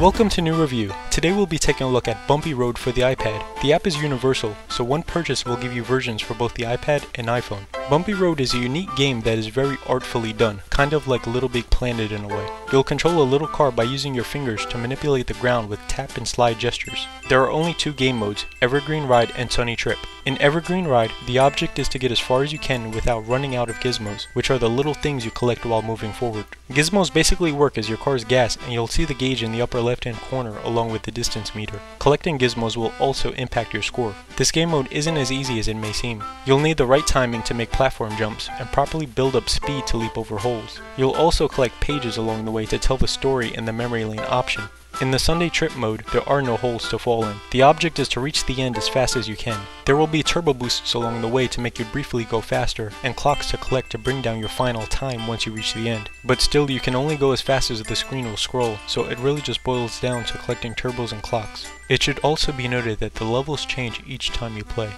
Welcome to NuRevu. Today we'll be taking a look at Bumpy Road for the iPad. The app is universal, so one purchase will give you versions for both the iPad and iPhone. Bumpy Road is a unique game that is very artfully done, kind of like Little Big Planet in a way. You'll control a little car by using your fingers to manipulate the ground with tap and slide gestures. There are only two game modes, Evergreen Ride and Sunny Trip. In Evergreen Ride, the object is to get as far as you can without running out of gizmos, which are the little things you collect while moving forward. Gizmos basically work as your car's gas and you'll see the gauge in the upper left hand corner along with the distance meter. Collecting gizmos will also impact your score. This game mode isn't as easy as it may seem. You'll need the right timing to make platform jumps and properly build up speed to leap over holes. You'll also collect pages along the way to tell the story in the memory lane option. In the Sunday Trip mode, there are no holes to fall in. The object is to reach the end as fast as you can. There will be turbo boosts along the way to make you briefly go faster, and clocks to collect to bring down your final time once you reach the end. But still, you can only go as fast as the screen will scroll, so it really just boils down to collecting turbos and clocks. It should also be noted that the levels change each time you play.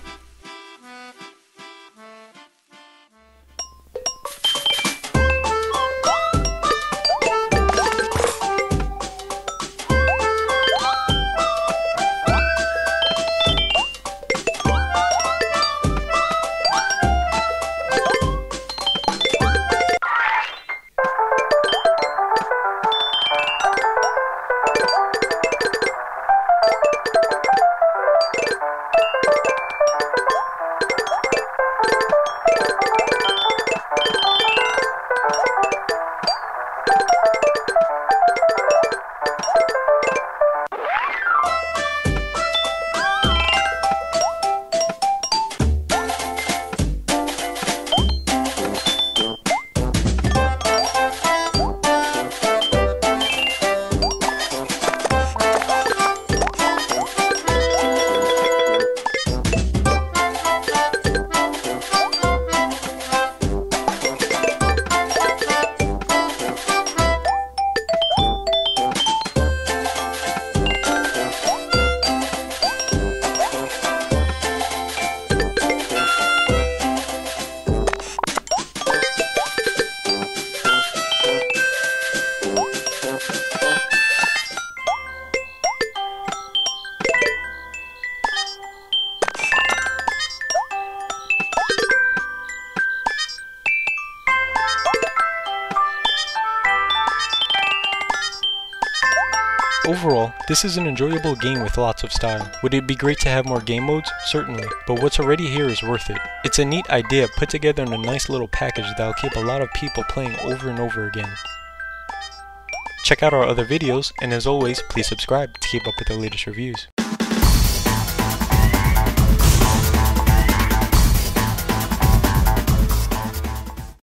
Overall, this is an enjoyable game with lots of style. Would it be great to have more game modes? Certainly, but what's already here is worth it. It's a neat idea put together in a nice little package that'll keep a lot of people playing over and over again. Check out our other videos, and as always, please subscribe to keep up with the latest reviews.